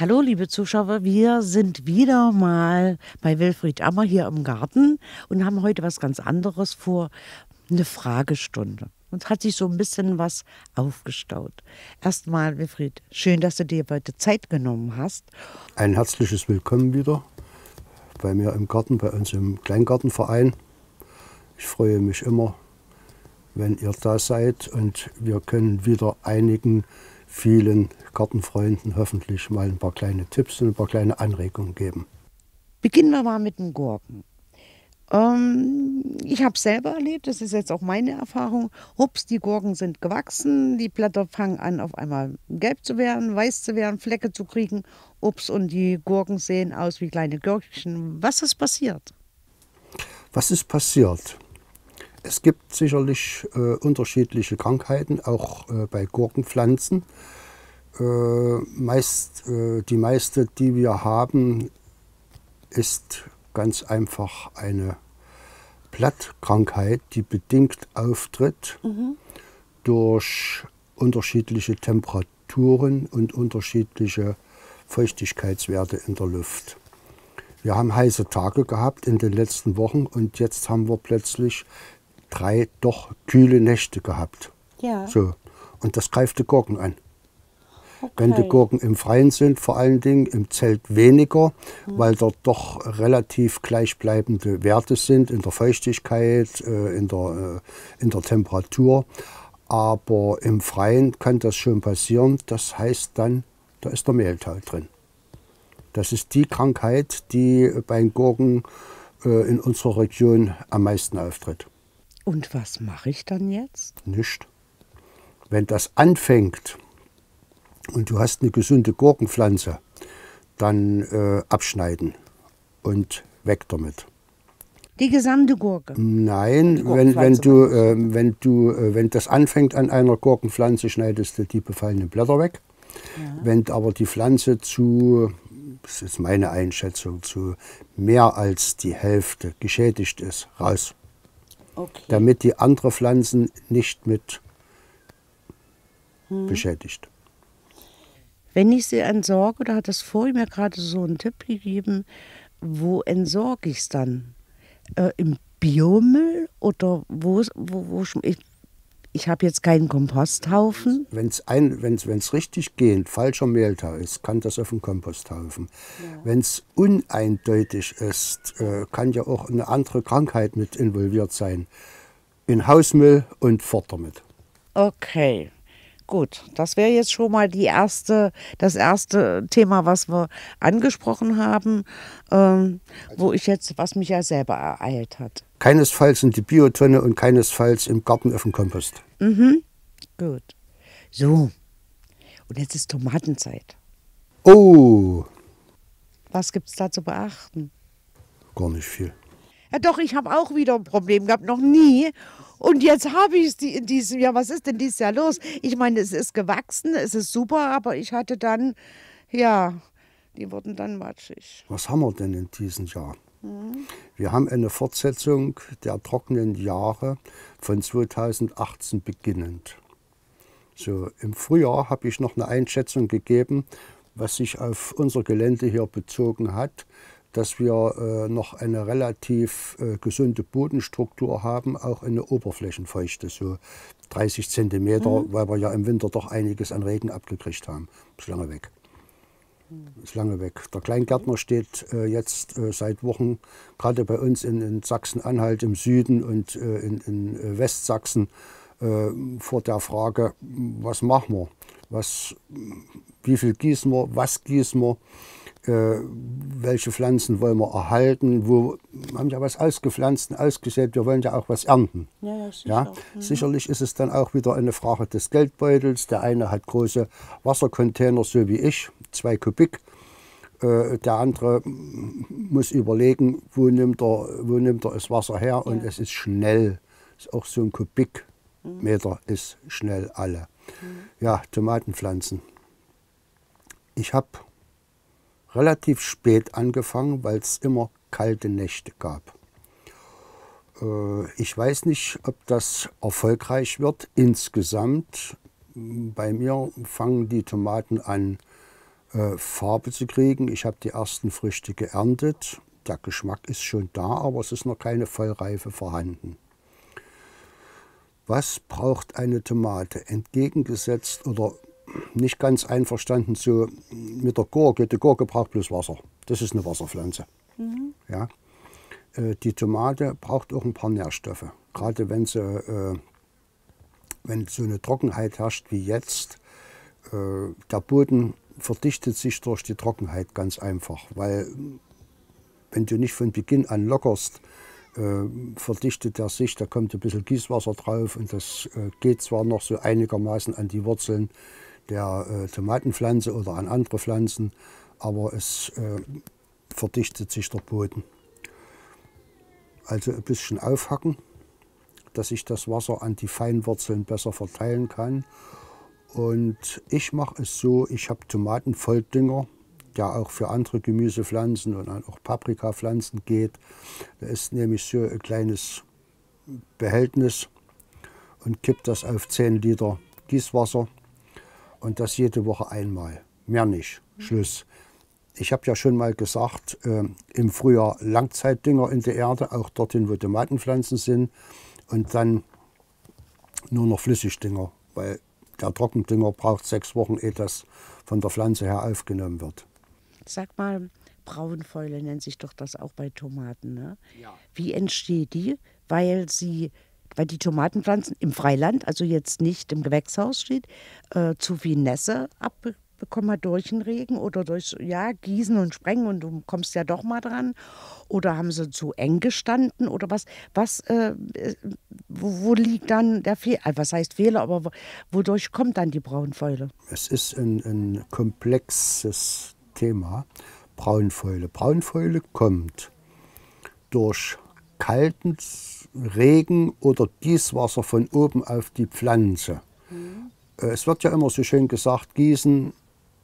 Hallo, liebe Zuschauer, wir sind wieder mal bei Wilfried Ammer hier im Garten und haben heute was ganz anderes vor, eine Fragestunde. Und hat sich so ein bisschen was aufgestaut. Erstmal, Wilfried, schön, dass du dir heute Zeit genommen hast. Ein herzliches Willkommen wieder bei mir im Garten, bei uns im Kleingartenverein. Ich freue mich immer, wenn ihr da seid und wir können wieder einigen vielen Gartenfreunden hoffentlich mal ein paar kleine Tipps und ein paar kleine Anregungen geben. Beginnen wir mal mit den Gurken. Ähm, ich habe selber erlebt, das ist jetzt auch meine Erfahrung. Hups, die Gurken sind gewachsen, die Blätter fangen an, auf einmal gelb zu werden, weiß zu werden, Flecke zu kriegen. Ups, und die Gurken sehen aus wie kleine Gürkchen. Was ist passiert? Was ist passiert? Es gibt sicherlich äh, unterschiedliche Krankheiten, auch äh, bei Gurkenpflanzen. Äh, meist, äh, die meiste, die wir haben, ist ganz einfach eine Blattkrankheit, die bedingt auftritt mhm. durch unterschiedliche Temperaturen und unterschiedliche Feuchtigkeitswerte in der Luft. Wir haben heiße Tage gehabt in den letzten Wochen und jetzt haben wir plötzlich drei doch kühle Nächte gehabt. Ja. So. Und das greift die Gurken an. Okay. Wenn die Gurken im Freien sind, vor allen Dingen im Zelt weniger, mhm. weil dort doch relativ gleichbleibende Werte sind in der Feuchtigkeit, äh, in der, äh, in der Temperatur. Aber im Freien kann das schon passieren. Das heißt dann, da ist der Mehltau drin. Das ist die Krankheit, die bei den Gurken äh, in unserer Region am meisten auftritt. Und was mache ich dann jetzt? Nicht. Wenn das anfängt und du hast eine gesunde Gurkenpflanze, dann äh, abschneiden und weg damit. Die gesamte Gurke? Nein, wenn, wenn, du, äh, wenn, du, äh, wenn das anfängt an einer Gurkenpflanze, schneidest du die befallenen Blätter weg. Ja. Wenn aber die Pflanze zu, das ist meine Einschätzung, zu mehr als die Hälfte geschädigt ist, raus okay. damit die anderen Pflanzen nicht mit hm. beschädigt. Wenn ich sie entsorge, da hat das vorhin mir gerade so einen Tipp gegeben, wo entsorge ich es dann? Äh, Im Biomüll oder wo, wo, wo ich, ich habe jetzt keinen Komposthaufen. Wenn es richtig gehend falscher Mehltau ist, kann das auf den Komposthaufen. Ja. Wenn es uneindeutig ist, äh, kann ja auch eine andere Krankheit mit involviert sein. In Hausmüll und fort damit. Okay. Gut, das wäre jetzt schon mal die erste, das erste Thema, was wir angesprochen haben, ähm, wo ich jetzt, was mich ja selber ereilt hat. Keinesfalls in die Biotonne und keinesfalls im Garten auf dem Kompost. Mhm. Gut. So. Und jetzt ist Tomatenzeit. Oh. Was gibt es da zu beachten? Gar nicht viel. Ja, doch, ich habe auch wieder ein Problem gehabt, noch nie. Und jetzt habe ich es die, in diesem Jahr. Was ist denn dieses Jahr los? Ich meine, es ist gewachsen, es ist super, aber ich hatte dann, ja, die wurden dann matschig. Was haben wir denn in diesem Jahr? Mhm. Wir haben eine Fortsetzung der trockenen Jahre von 2018 beginnend. So, Im Frühjahr habe ich noch eine Einschätzung gegeben, was sich auf unser Gelände hier bezogen hat dass wir äh, noch eine relativ äh, gesunde Bodenstruktur haben, auch eine Oberflächenfeuchte, so 30 Zentimeter, mhm. weil wir ja im Winter doch einiges an Regen abgekriegt haben. Ist lange weg. Ist lange weg. Der Kleingärtner steht äh, jetzt äh, seit Wochen, gerade bei uns in, in Sachsen-Anhalt im Süden und äh, in, in äh, Westsachsen, vor der Frage, was machen wir? Was, wie viel gießen wir? Was gießen wir? Äh, welche Pflanzen wollen wir erhalten, wo wir haben ja was ausgepflanzt ausgesät, wir wollen ja auch was ernten. Ja, ja, sicher. ja? Mhm. Sicherlich ist es dann auch wieder eine Frage des Geldbeutels. Der eine hat große Wassercontainer, so wie ich, zwei Kubik. Äh, der andere muss überlegen, wo nimmt er, wo nimmt er das Wasser her und es ist schnell. Auch so ein Kubikmeter mhm. ist schnell alle. Mhm. Ja, Tomatenpflanzen. Ich habe relativ spät angefangen, weil es immer kalte Nächte gab. Äh, ich weiß nicht, ob das erfolgreich wird insgesamt. Bei mir fangen die Tomaten an äh, Farbe zu kriegen. Ich habe die ersten Früchte geerntet. Der Geschmack ist schon da, aber es ist noch keine Vollreife vorhanden. Was braucht eine Tomate? Entgegengesetzt oder nicht ganz einverstanden so mit der Gurke. Die Gurke braucht bloß Wasser. Das ist eine Wasserpflanze. Mhm. Ja. Äh, die Tomate braucht auch ein paar Nährstoffe. Gerade wenn, sie, äh, wenn so eine Trockenheit herrscht wie jetzt, äh, der Boden verdichtet sich durch die Trockenheit ganz einfach, weil wenn du nicht von Beginn an lockerst, äh, verdichtet er sich, da kommt ein bisschen Gießwasser drauf und das äh, geht zwar noch so einigermaßen an die Wurzeln der äh, Tomatenpflanze oder an andere Pflanzen, aber es äh, verdichtet sich der Boden. Also ein bisschen aufhacken, dass ich das Wasser an die Feinwurzeln besser verteilen kann und ich mache es so, ich habe Tomatenvolldünger, der auch für andere Gemüsepflanzen und auch Paprikapflanzen geht. Da ist nämlich so ein kleines Behältnis und kippt das auf 10 Liter Gießwasser und das jede Woche einmal. Mehr nicht. Schluss. Ich habe ja schon mal gesagt, äh, im Frühjahr Langzeitdünger in der Erde, auch dorthin, wo Tomatenpflanzen sind. Und dann nur noch Flüssigdünger, weil der Trockendünger braucht sechs Wochen, ehe das von der Pflanze her aufgenommen wird. Sag mal, Braunfäule nennt sich doch das auch bei Tomaten. Ne? Ja. Wie entsteht die? Weil sie, weil die Tomatenpflanzen im Freiland, also jetzt nicht im Gewächshaus steht, äh, zu viel Nässe abbekommen bekommen wir durch den Regen oder durch ja, Gießen und Sprengen und du kommst ja doch mal dran? Oder haben sie zu eng gestanden oder was? Was, äh, wo, wo, liegt dann der Fehler? Äh, was heißt Fehler, aber wodurch kommt dann die Braunfäule? Es ist ein, ein komplexes Thema, Braunfäule. Braunfäule kommt durch kalten Regen oder Gießwasser von oben auf die Pflanze. Mhm. Es wird ja immer so schön gesagt, Gießen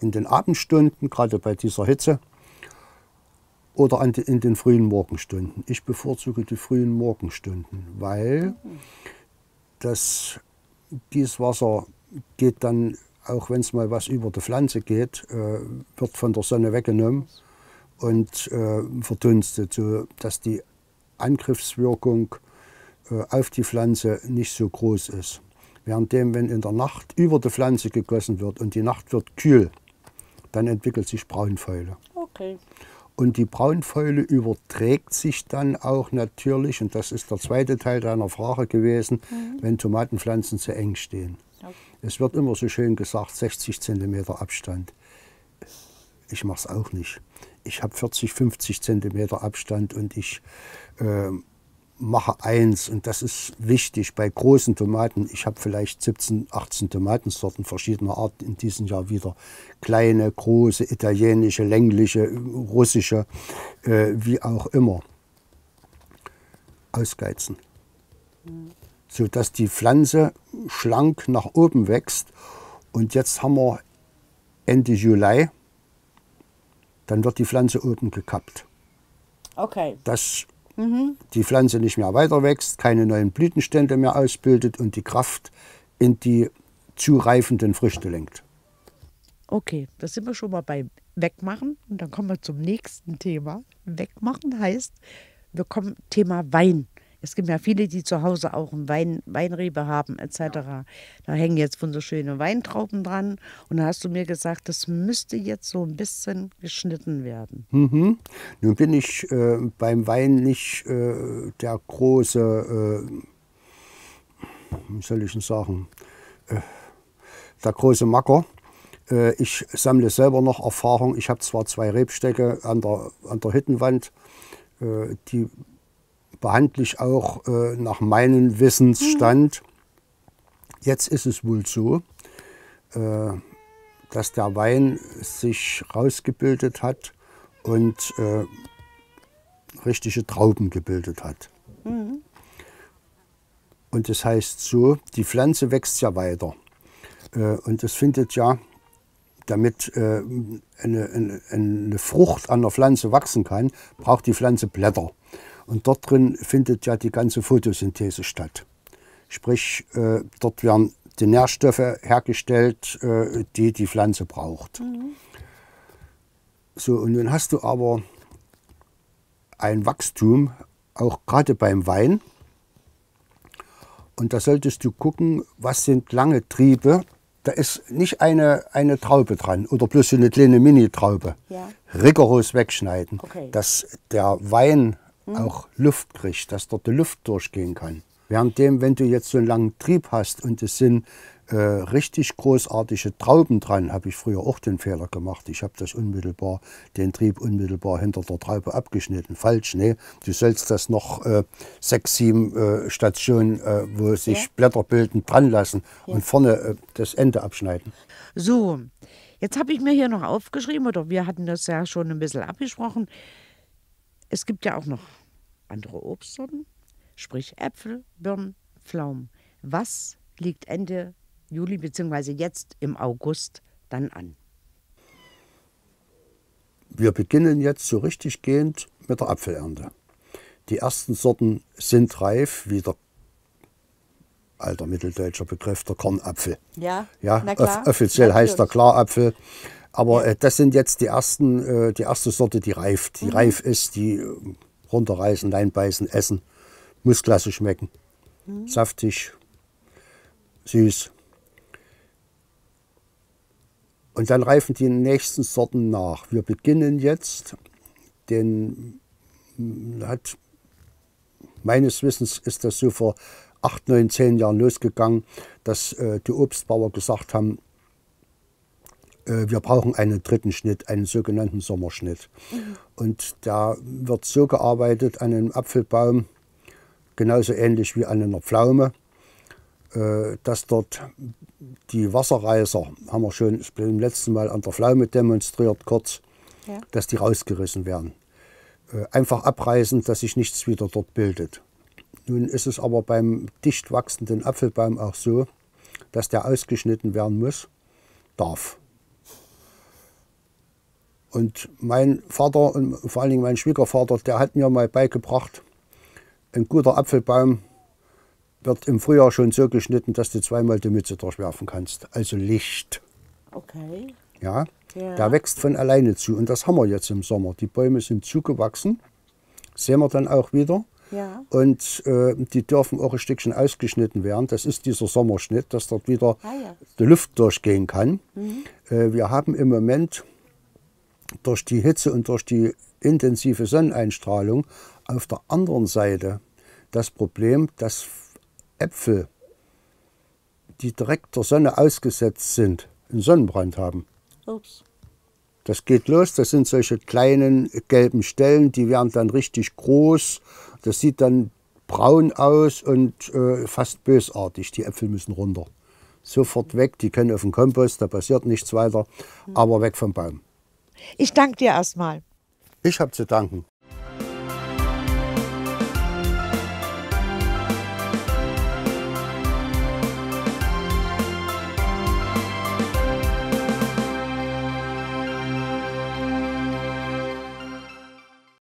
in den Abendstunden, gerade bei dieser Hitze, oder in den frühen Morgenstunden. Ich bevorzuge die frühen Morgenstunden, weil das Gießwasser geht dann, auch wenn es mal was über die Pflanze geht, äh, wird von der Sonne weggenommen und äh, verdunstet, sodass die Angriffswirkung äh, auf die Pflanze nicht so groß ist. Währenddem, wenn in der Nacht über die Pflanze gegossen wird und die Nacht wird kühl, dann entwickelt sich Braunfäule. Okay. Und die Braunfäule überträgt sich dann auch natürlich, und das ist der zweite Teil deiner Frage gewesen, mhm. wenn Tomatenpflanzen zu eng stehen. Okay. Es wird immer so schön gesagt, 60 cm Abstand. Ich mache es auch nicht. Ich habe 40, 50 cm Abstand und ich äh, mache eins und das ist wichtig bei großen Tomaten. Ich habe vielleicht 17, 18 Tomatensorten verschiedener Art in diesem Jahr wieder. Kleine, große, italienische, längliche, russische, äh, wie auch immer. Ausgeizen. Mhm. Sodass die Pflanze schlank nach oben wächst. Und jetzt haben wir Ende Juli, dann wird die Pflanze oben gekappt. Okay. Das mhm. die Pflanze nicht mehr weiter wächst, keine neuen Blütenstände mehr ausbildet und die Kraft in die zureifenden Früchte lenkt. Okay, da sind wir schon mal bei Wegmachen und dann kommen wir zum nächsten Thema. Wegmachen heißt, wir kommen Thema Wein. Es gibt ja viele, die zu Hause auch ein Wein, Weinrebe haben etc. Ja. Da hängen jetzt wunderschöne Weintrauben dran. Und da hast du mir gesagt, das müsste jetzt so ein bisschen geschnitten werden. Mhm. Nun bin ich äh, beim Wein nicht äh, der große, äh, wie soll ich denn sagen, äh, der große Macker. Äh, ich sammle selber noch Erfahrung. Ich habe zwar zwei Rebstecke an der, an der Hüttenwand, äh, die behandle ich auch äh, nach meinem Wissensstand. Jetzt ist es wohl so, äh, dass der Wein sich rausgebildet hat und äh, richtige Trauben gebildet hat. Mhm. Und das heißt so, die Pflanze wächst ja weiter. Äh, und es findet ja, damit äh, eine, eine, eine Frucht an der Pflanze wachsen kann, braucht die Pflanze Blätter. Und dort drin findet ja die ganze Photosynthese statt. Sprich, äh, dort werden die Nährstoffe hergestellt, äh, die die Pflanze braucht. Mhm. So, und nun hast du aber ein Wachstum, auch gerade beim Wein. Und da solltest du gucken, was sind lange Triebe. Da ist nicht eine, eine Traube dran oder bloß so eine kleine Mini-Traube. Ja. Rigoros wegschneiden, Okay. dass der Wein auch Luft kriegt, dass dort die Luft durchgehen kann. Währenddem, wenn du jetzt so einen langen Trieb hast und es sind äh, richtig großartige Trauben dran, habe ich früher auch den Fehler gemacht. Ich habe das unmittelbar, den Trieb unmittelbar hinter der Traube abgeschnitten. Falsch, nee. Du sollst das noch äh, sechs, sieben äh, Stationen, äh, wo sich Ja. Blätter bilden, dran lassen und vorne äh, das Ende abschneiden. So, jetzt habe ich mir hier noch aufgeschrieben, oder wir hatten das ja schon ein bisschen abgesprochen. Es gibt ja auch noch andere Obstsorten, sprich Äpfel, Birnen, Pflaumen. Was liegt Ende Juli bzw. jetzt im August dann an? Wir beginnen jetzt so richtig gehend mit der Apfelernte. Die ersten Sorten sind reif, wie der alter mitteldeutscher Begriff, der Kornapfel. Ja, Ja, na klar. off offiziell Ja, heißt der natürlich. Klarapfel. Aber äh, das sind jetzt die ersten, äh, die erste Sorte, die reift. Mhm. Die reif ist, die äh, runterreißen, reinbeißen, essen. Muss klasse schmecken. Mhm. Saftig, süß. Und dann reifen die nächsten Sorten nach. Wir beginnen jetzt, den m, hat meines Wissens ist das so vor acht, neun, zehn Jahren losgegangen, dass äh, die Obstbauer gesagt haben, äh, wir brauchen einen dritten Schnitt, einen sogenannten Sommerschnitt. Und da wird so gearbeitet an einem Apfelbaum, genauso ähnlich wie an einer Pflaume, äh, dass dort die Wasserreißer, haben wir schon beim letzten Mal an der Pflaume demonstriert kurz, Ja. dass die rausgerissen werden. Äh, Einfach abreißen, dass sich nichts wieder dort bildet. Nun ist es aber beim dicht wachsenden Apfelbaum auch so, dass der ausgeschnitten werden muss, darf. Und mein Vater und vor allen Dingen mein Schwiegervater, der hat mir mal beigebracht, ein guter Apfelbaum wird im Frühjahr schon so geschnitten, dass du zweimal die Mütze durchwerfen kannst. Also Licht. Okay. Ja? Ja. Der wächst von alleine zu. Und das haben wir jetzt im Sommer. Die Bäume sind zugewachsen. Sehen wir dann auch wieder. Ja. Und äh, die dürfen auch ein Stückchen ausgeschnitten werden. Das ist dieser Sommerschnitt, dass dort wieder Ah, ja. die Luft durchgehen kann. Äh, wir haben im Moment durch die Hitze und durch die intensive Sonneneinstrahlung auf der anderen Seite das Problem, dass Äpfel, die direkt der Sonne ausgesetzt sind, einen Sonnenbrand haben. Ups. Das geht los, das sind solche kleinen gelben Stellen, die werden dann richtig groß. Das sieht dann braun aus und äh, fast bösartig. Die Äpfel müssen runter. Sofort weg, die können auf den Kompost, da passiert nichts weiter, aber weg vom Baum. Ich danke dir erstmal. Ich habe zu danken.